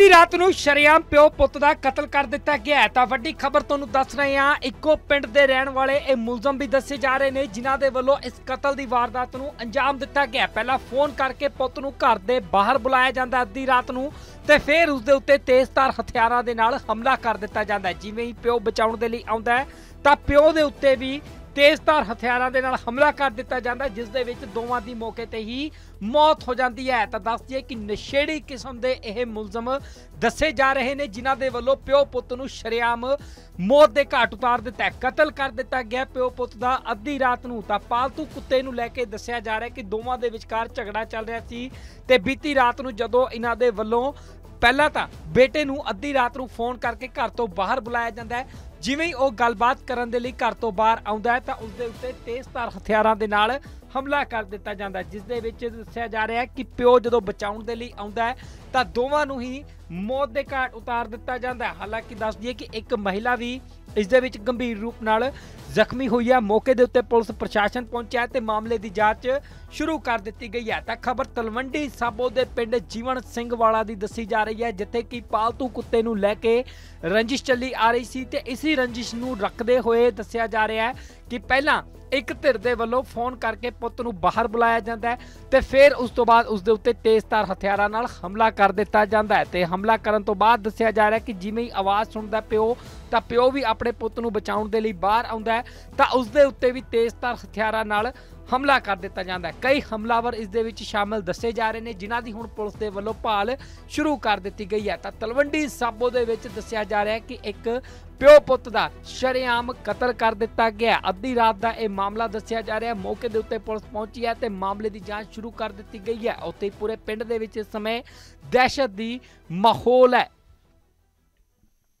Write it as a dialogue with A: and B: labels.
A: ਅੱਧੀ ਰਾਤ ਨੂੰ ਸ਼ਰੇਆਮ ਪਿਓ ਪੁੱਤ ਦਾ ਕਤਲ ਕਰ ਦਿੱਤਾ ਗਿਆ ਤਾਂ ਵੱਡੀ ਖਬਰ ਤੁਹਾਨੂੰ ਦੱਸ ਰਹੇ ਹਾਂ, ਇੱਕੋ ਪਿੰਡ ਦੇ ਰਹਿਣ ਵਾਲੇ ਇਹ ਮੁਲਜ਼ਮ ਵੀ ਦੱਸੇ ਜਾ ਰਹੇ ਨੇ, ਜਿਨ੍ਹਾਂ ਦੇ ਵੱਲੋਂ ਇਸ ਕਤਲ ਦੀ ਵਾਰਦਾਤ ਨੂੰ ਅੰਜਾਮ ਦਿੱਤਾ ਗਿਆ ਪਹਿਲਾਂ ਫੋਨ ਕਰਕੇ ਪੁੱਤ ਨੂੰ ਘਰ ਦੇ ਬਾਹਰ ਬੁਲਾਇਆ ਜਾਂਦਾ ਅੱਧੀ ਰਾਤ ਨੂੰ ਤੇ ਫਿਰ ਉਸ ਦੇ ਉੱਤੇ ਤੇਜ਼ਧਾਰ ਹਥਿਆਰਾਂ ਦੇ ਨਾਲ ਹਮਲਾ ਕਰ ਦਿੱਤਾ ਜਾਂਦਾ ਜਿਵੇਂ ਹੀ ਪਿਓ ਬਚਾਉਣ ਦੇ ਲਈ ਆਉਂਦਾ ਹੈ, ਤਾਂ ਪਿਓ ਦੇ ਉੱਤੇ ਵੀ ਤੇਜ਼ਧਾਰ ਹਥਿਆਰਾਂ ਦੇ ਨਾਲ ਹਮਲਾ ਕਰ ਦਿੱਤਾ ਜਾਂਦਾ ਜਿਸ ਦੇ ਵਿੱਚ ਦੋਵਾਂ ਦੀ ਮੌਕੇ ਤੇ ਹੀ ਮੌਤ ਹੋ ਜਾਂਦੀ ਹੈ। ਤਾਂ ਦੱਸ ਦਈਏ ਕਿ ਨਸ਼ੇੜੀ ਕਿਸਮ ਦੇ ਇਹ ਮੁਲਜ਼ਮ ਦੱਸੇ ਜਾ ਰਹੇ ਨੇ, ਜਿਨ੍ਹਾਂ ਦੇ ਵੱਲੋਂ ਪਿਓ ਪੁੱਤ ਨੂੰ ਸ਼ਰੇਆਮ ਮੌਤ ਦੇ ਘਾਟ ਉਤਾਰ ਦਿੱਤਾ ਕਤਲ ਕਰ ਦਿੱਤਾ ਗਿਆ ਪਿਓ ਪੁੱਤ ਦਾ ਅੱਧੀ ਰਾਤ ਨੂੰ। ਤਾਂ ਪਾਲਤੂ ਕੁੱਤੇ ਨੂੰ ਲੈ ਕੇ ਦੱਸਿਆ ਜਾ ਰਿਹਾ ਕਿ ਦੋਵਾਂ ਦੇ ਵਿਚਕਾਰ ਝਗੜਾ ਚੱਲ ਰਿਹਾ ਸੀ ਤੇ ਬੀਤੀ ਰਾਤ ਨੂੰ ਜਦੋਂ ਇਹਨਾਂ ਦੇ ਵੱਲੋਂ ਪਹਿਲਾਂ ਤਾਂ ਬੇਟੇ ਨੂੰ ਅੱਧੀ ਰਾਤ ਨੂੰ ਫੋਨ ਕਰਕੇ ਘਰ ਤੋਂ ਬਾਹਰ ਬੁਲਾਇਆ ਜਾਂਦਾ ਹੈ ਜਿਵੇਂ ਹੀ ਉਹ ਗੱਲਬਾਤ ਕਰਨ ਦੇ ਲਈ ਘਰ ਤੋਂ ਬਾਹਰ ਆਉਂਦਾ ਹੈ ਤਾਂ ਉਸ ਦੇ ਉੱਤੇ ਤੇਜ਼ਧਾਰ ਹਥਿਆਰਾਂ ਦੇ ਨਾਲ ਹਮਲਾ ਕਰ ਦਿੱਤਾ ਜਾਂਦਾ ਜਿਸ ਦੇ ਵਿੱਚ ਦੱਸਿਆ ਜਾ ਰਿਹਾ ਹੈ ਕਿ ਪਿਓ ਜਦੋਂ ਬਚਾਉਣ ਦੇ ਲਈ ਆਉਂਦਾ ਹੈ ਤਾਂ ਦੋਵਾਂ ਨੂੰ ਹੀ ਮੌਤ ਦੇ ਘਾਟ ਉਤਾਰ ਦਿੱਤਾ ਜਾਂਦਾ ਹੈ। ਹਾਲਾਂਕਿ ਦੱਸ ਦਈਏ ਕਿ ਇੱਕ ਮਹਿਲਾ ਵੀ ਇਸ ਦੇ ਵਿੱਚ ਗੰਭੀਰ ਰੂਪ ਨਾਲ ਜ਼ਖਮੀ ਹੋਈ ਹੈ ਮੌਕੇ ਦੇ ਉੱਤੇ ਪੁਲਿਸ ਪ੍ਰਸ਼ਾਸਨ ਪਹੁੰਚਿਆ ਹੈ ਤੇ ਮਾਮਲੇ ਦੀ ਜਾਂਚ ਸ਼ੁਰੂ ਕਰ ਦਿੱਤੀ ਗਈ ਹੈ। ਤਾਂ ਖਬਰ ਤਲਵੰਡੀ ਸਾਬੋ ਦੇ ਪਿੰਡ ਜੀਵਨ ਸਿੰਘ ਵਾਲਾ ਦੀ ਦੱਸੀ ਜਾ ਰਹੀ ਹੈ, ਜਿੱਥੇ ਕਿ ਪਾਲਤੂ ਕੁੱਤੇ ਨੂੰ ਲੈ ਕੇ ਰੰਜਿਸ਼ ਚੱਲੀ ਆ ਰਹੀ ਸੀ ਤੇ ਇਸੇ ਰੰਜਿਸ਼ ਨੂੰ ਰੱਖਦੇ ਹੋਏ ਦੱਸਿਆ ਜਾ ਰਿਹਾ ਹੈ ਕਿ ਪਹਿਲਾਂ ਇੱਕ ਧਿਰ ਦੇ ਵੱਲੋਂ ਫੋਨ ਕਰਕੇ ਪੁੱਤ ਨੂੰ ਬਾਹਰ ਬੁਲਾਇਆ ਜਾਂਦਾ ਹੈ ਤੇ ਫਿਰ ਉਸ ਤੋਂ ਬਾਅਦ ਉਸ ਦੇ ਉੱਤੇ ਤੇਜ਼ਧਾਰ ਹਥਿਆਰਾਂ ਨਾਲ ਹਮਲਾ ਕਰ ਦਿੱਤਾ ਜਾਂਦਾ ਹੈ ਤੇ ਹਮਲਾ ਕਰਨ ਤੋਂ ਬਾਅਦ ਦੱਸਿਆ ਜਾ ਰਿਹਾ ਕਿ ਜਿਵੇਂ ਹੀ ਆਵਾਜ਼ ਸੁਣਦਾ ਪਿਓ, ਤਾਂ ਪਿਓ ਵੀ ਆਪਣੇ ਪੁੱਤ ਨੂੰ ਬਚਾਉਣ ਦੇ ਲਈ ਬਾਹਰ ਆਉਂਦਾ ਹੈ, ਤਾਂ ਉਸ ਦੇ ਉੱਤੇ ਵੀ ਤੇਜ਼ਧਾਰ ਹਥਿਆਰਾਂ ਨਾਲ ਹਮਲਾ ਕਰ ਦਿੱਤਾ ਜਾਂਦਾ ਹੈ। ਕਈ ਹਮਲਾਵਰ ਇਸ ਦੇ ਵਿੱਚ ਸ਼ਾਮਲ ਦੱਸੇ ਜਾ ਰਹੇ ਨੇ, ਜਿਨ੍ਹਾਂ ਦੀ ਹੁਣ ਪੁਲਿਸ ਦੇ ਵੱਲੋਂ ਭਾਲ ਸ਼ੁਰੂ ਕਰ ਦਿੱਤੀ ਗਈ ਹੈ। ਤਾਂ ਤਲਵੰਡੀ ਸਾਬੋ ਦੇ ਵਿੱਚ ਦੱਸਿਆ ਜਾ ਰਿਹਾ ਹੈ ਕਿ ਇੱਕ ਪਿਓ ਪੁੱਤ ਦਾ ਸ਼ਰੇਆਮ ਕਤਲ ਕਰ ਦਿੱਤਾ ਗਿਆ ਅੱਧੀ ਰਾਤ ਦਾ ਇਹ ਮਾਮਲਾ ਦੱਸਿਆ ਜਾ ਰਿਹਾ ਹੈ। ਮੌਕੇ ਦੇ ਉੱਤੇ ਪੁਲਿਸ ਪਹੁੰਚੀ ਹੈ ਤੇ ਮਾਮਲੇ ਦੀ ਜਾਂਚ ਸ਼ੁਰੂ ਕਰ ਦਿੱਤੀ ਗਈ ਹੈ। ਉੱਥੇ ਹੀ ਪੂਰੇ ਪਿੰਡ ਦੇ ਵਿੱਚ ਇਸ ਸਮੇਂ ਦਹਿਸ਼ਤ ਦੀ ਮਾਹੌਲ ਹੈ।